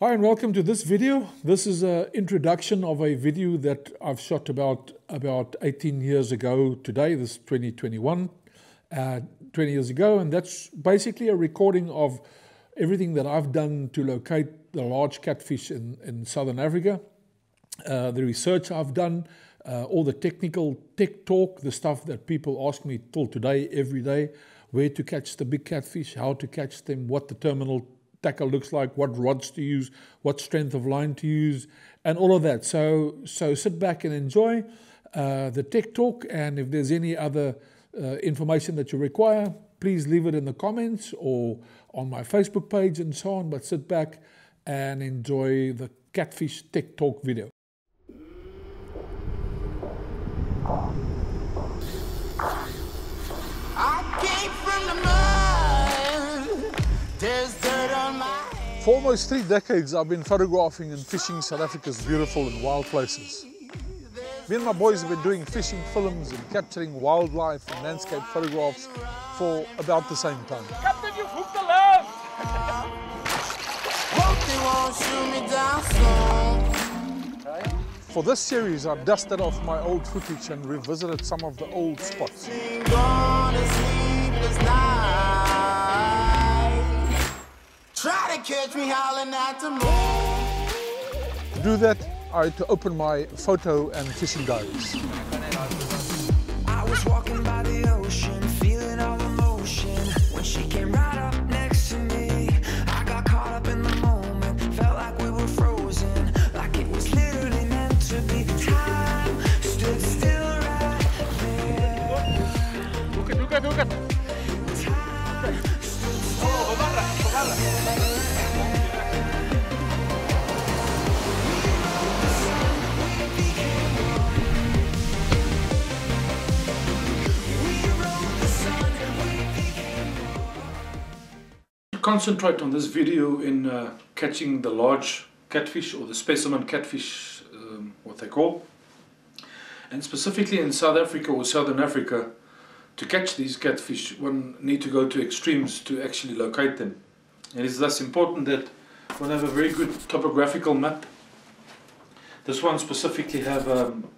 Hi and welcome to this video. This is an introduction of a video that I've shot about about 18 years ago today, this 2021, uh, 20 years ago, and that's basically a recording of everything that I've done to locate the large catfish in, in Southern Africa, uh, the research I've done, uh, all the technical tech talk, the stuff that people ask me till today, every day, where to catch the big catfish, how to catch them, what the terminal tackle looks like, what rods to use, what strength of line to use, and all of that. So, so sit back and enjoy uh, the tech talk. And if there's any other uh, information that you require, please leave it in the comments or on my Facebook page and so on. But sit back and enjoy the Catfish Tech Talk video. For almost three decades, I've been photographing and fishing South Africa's beautiful and wild places. Me and my boys have been doing fishing films and capturing wildlife and landscape photographs for about the same time. Captain, you've hooked the left! For this series, I've dusted off my old footage and revisited some of the old spots. To catch me howling at the moon. To do that, I had to open my photo and fishing diaries. Concentrate on this video in uh, catching the large catfish or the specimen catfish, um, what they call. And specifically in South Africa or Southern Africa, to catch these catfish, one need to go to extremes to actually locate them. And It is thus important that one have a very good topographical map. This one specifically have um,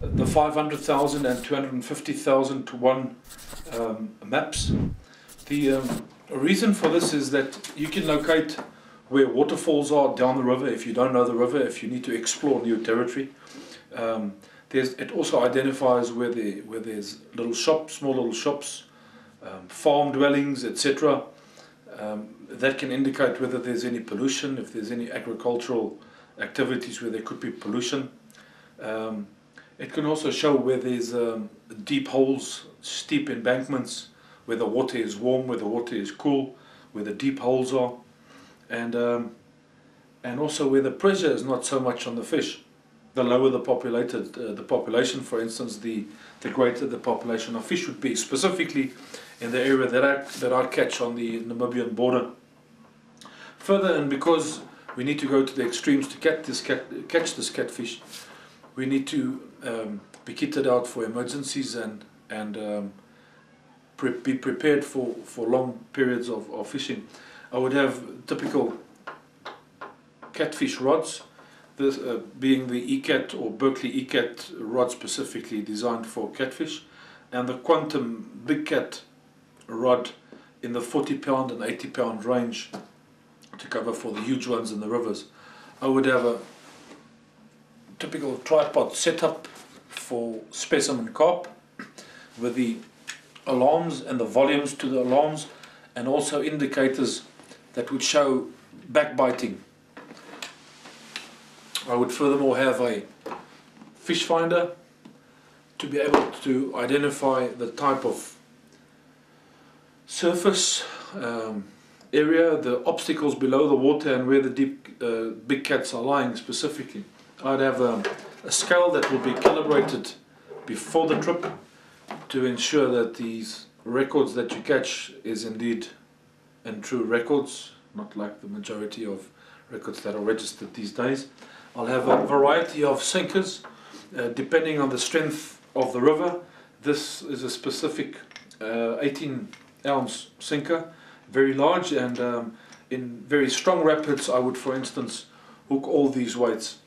the 500,000 and 250,000 to 1 um, maps. The um, reason for this is that you can locate where waterfalls are down the river if you don't know the river, if you need to explore new territory. Um, it also identifies where, the, where there's little shops, small little shops, um, farm dwellings, etc. Um, that can indicate whether there's any pollution, if there's any agricultural activities where there could be pollution. Um, it can also show where there's um, deep holes, steep embankments, where the water is warm, where the water is cool, where the deep holes are, and um, and also where the pressure is not so much on the fish. The lower the populated uh, the population, for instance, the the greater the population of fish would be. Specifically, in the area that I that I catch on the Namibian border. Further, and because we need to go to the extremes to catch this cat, catch this catfish, we need to um, be kitted out for emergencies and and um, pre be prepared for, for long periods of, of fishing. I would have typical catfish rods, this uh, being the ECAT or Berkley ECAT rod specifically designed for catfish, and the Quantum Big Cat rod in the 40 pound and 80 pound range to cover for the huge ones in the rivers. I would have a typical tripod setup for specimen carp with the alarms and the volumes to the alarms and also indicators that would show backbiting. I would furthermore have a fish finder to be able to identify the type of surface um, area, the obstacles below the water and where the deep uh, big cats are lying specifically. I'd have a, a scale that will be calibrated before the trip to ensure that these records that you catch is indeed and true records, not like the majority of records that are registered these days. I'll have a variety of sinkers uh, depending on the strength of the river. This is a specific uh, 18 ounce sinker, very large and um, in very strong rapids, I would, for instance, hook all these weights.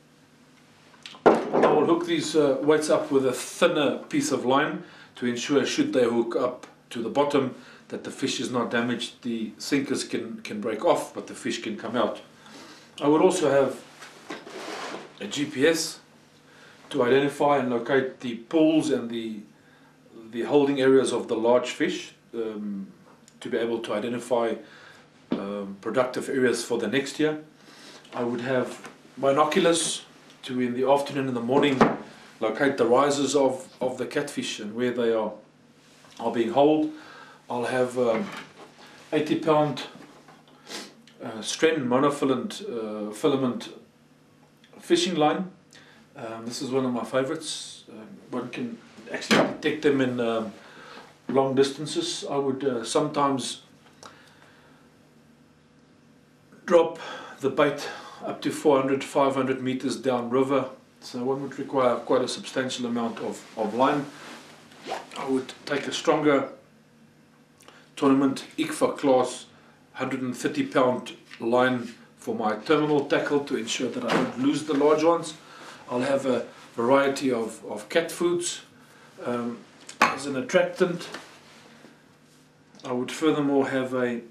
I will hook these uh, weights up with a thinner piece of line to ensure should they hook up to the bottom that the fish is not damaged. The sinkers can, can break off, but the fish can come out. I would also have a GPS to identify and locate the pools and the the holding areas of the large fish um, to be able to identify um, productive areas for the next year. I would have binoculars to in the afternoon and the morning locate the rises of, of the catfish and where they are are being holed. I'll have um, 80 pound uh, monofilament uh, filament fishing line. Um, this is one of my favorites. Um, one can actually detect them in um, long distances. I would uh, sometimes drop the bait up to 400 500 meters down river so one would require quite a substantial amount of, of line. I would take a stronger tournament IGFA class 130 pound line for my terminal tackle to ensure that I don't lose the large ones. I'll have a variety of, of cat foods um, as an attractant. I would furthermore have a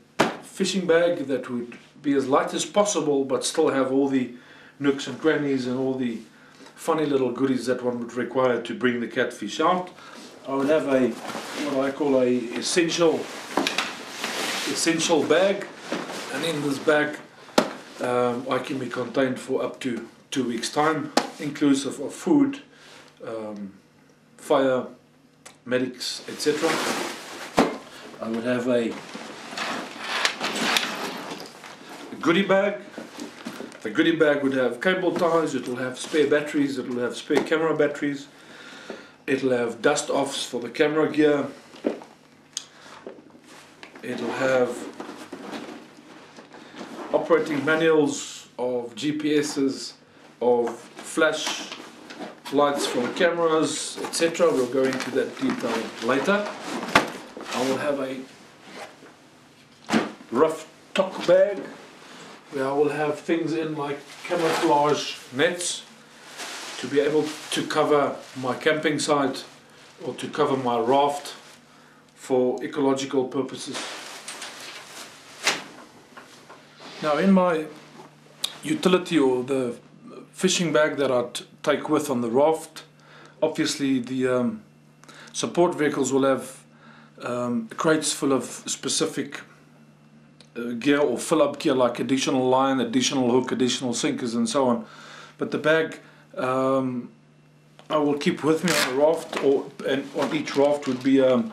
fishing bag that would be as light as possible but still have all the nooks and crannies and all the funny little goodies that one would require to bring the catfish out. I would have a what I call a essential essential bag and in this bag um, I can be contained for up to two weeks time inclusive of food, um, fire, medics, etc. I would have a goodie bag. The goodie bag would have cable ties, it'll have spare batteries, it'll have spare camera batteries, it'll have dust offs for the camera gear, it'll have operating manuals of GPSs, of flash lights the cameras, etc. We'll go into that detail later. I will have a rough top bag where I will have things in like camouflage nets to be able to cover my camping site or to cover my raft for ecological purposes. Now in my utility or the fishing bag that I'd take with on the raft, obviously the um, support vehicles will have um, crates full of specific gear or fill up gear like additional line, additional hook, additional sinkers and so on. But the bag um, I will keep with me on the raft or and on each raft would be um,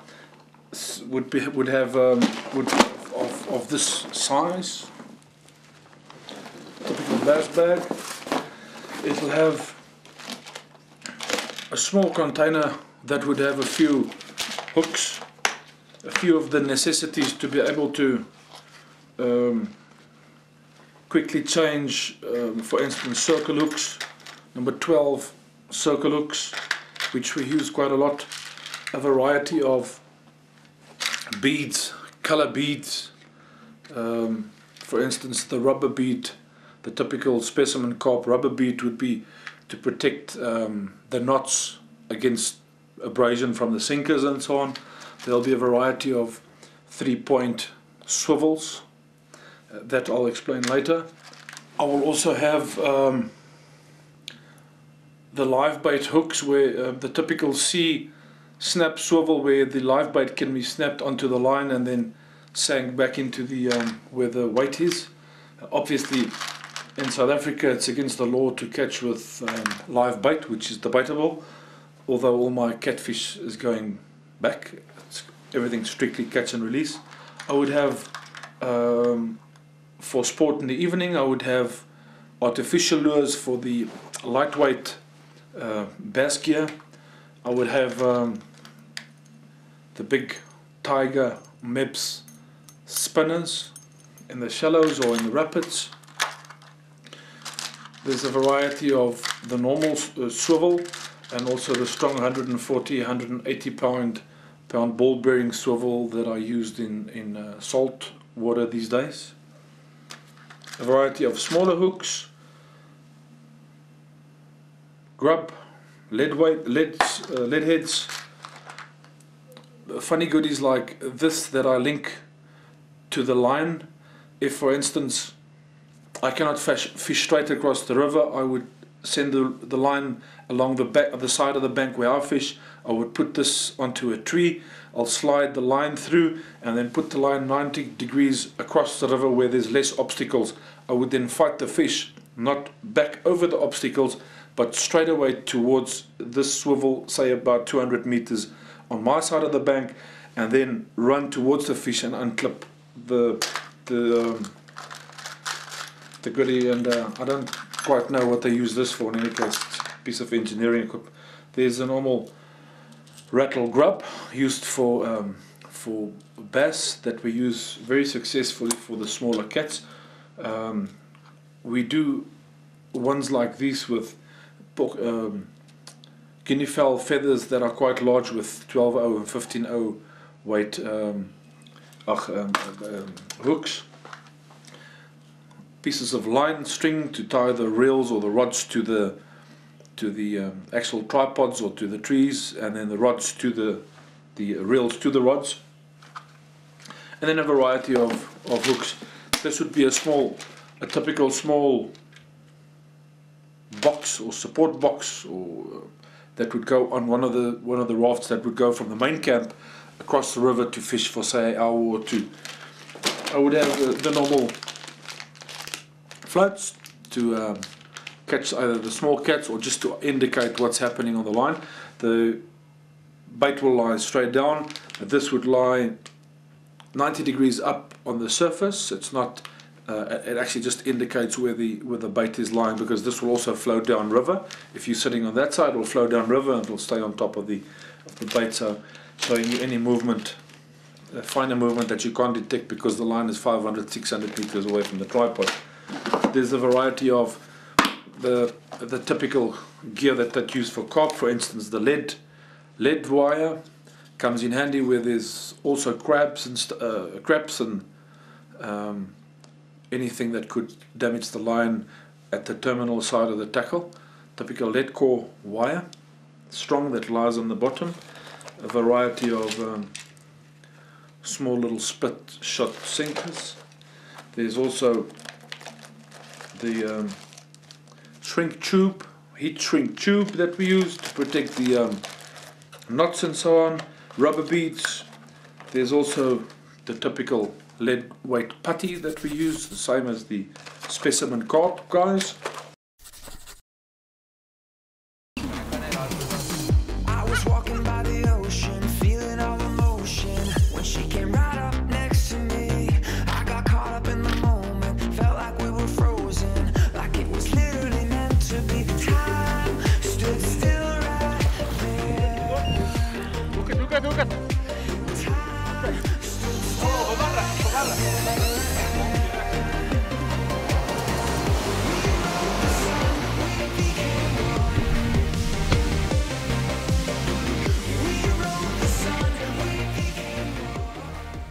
would be would have um, would of, of this size typical bass bag it'll have a small container that would have a few hooks a few of the necessities to be able to um, quickly change, um, for instance, circle hooks, number 12 circle hooks, which we use quite a lot, a variety of beads, color beads, um, for instance, the rubber bead, the typical specimen carp rubber bead would be to protect um, the knots against abrasion from the sinkers and so on. There'll be a variety of three-point swivels that I'll explain later. I will also have um, the live bait hooks where uh, the typical C snap swivel where the live bait can be snapped onto the line and then sank back into the um, where the weight is. Obviously in South Africa it's against the law to catch with um, live bait which is debatable although all my catfish is going back it's everything strictly catch and release. I would have um, for sport in the evening I would have artificial lures for the lightweight uh, bass gear. I would have um, the big Tiger Mepps spinners in the shallows or in the rapids. There's a variety of the normal uh, swivel and also the strong 140 180 pound pound ball bearing swivel that I used in in uh, salt water these days a variety of smaller hooks, grub, lead weight, lead, uh, lead heads, funny goodies like this that I link to the line. If, for instance, I cannot fish, fish straight across the river, I would send the, the line along the back of the side of the bank where I fish. I would put this onto a tree. I'll slide the line through and then put the line 90 degrees across the river where there's less obstacles. I would then fight the fish, not back over the obstacles, but straight away towards this swivel, say about 200 meters on my side of the bank, and then run towards the fish and unclip the the um, the goodie. And uh, I don't quite know what they use this for. In any case, piece of engineering equipment. There's a normal rattle grub used for um, for bass that we use very successfully for the smaller cats. Um, we do ones like these with um, guinea fowl feathers that are quite large with 12.0 and 15.0 weight um, um, um, hooks. Pieces of line string to tie the reels or the rods to the to the um, tripods or to the trees and then the rods to the the reels to the rods and then a variety of, of hooks. This would be a small, a typical small box or support box or uh, that would go on one of the one of the rafts that would go from the main camp across the river to fish for say an hour or two. I would have the normal floats to um, catch either the small cats or just to indicate what's happening on the line. The bait will lie straight down. This would lie 90 degrees up on the surface. It's not uh, it actually just indicates where the where the bait is lying because this will also flow down river. If you're sitting on that side, it will flow down river and it'll stay on top of the of the bait. So showing you any movement, uh, finer movement that you can't detect because the line is 500, 600 meters away from the tripod. There's a variety of the the typical gear that that used for carp, for instance, the lead lead wire comes in handy where there's also crabs and uh, crabs and um, anything that could damage the line at the terminal side of the tackle. Typical lead core wire, strong that lies on the bottom. A variety of um, small little split shot sinkers. There's also the um, shrink tube, heat shrink tube that we use to protect the um, knots and so on, rubber beads. There's also the typical lead weight putty that we use, the same as the specimen carp guys.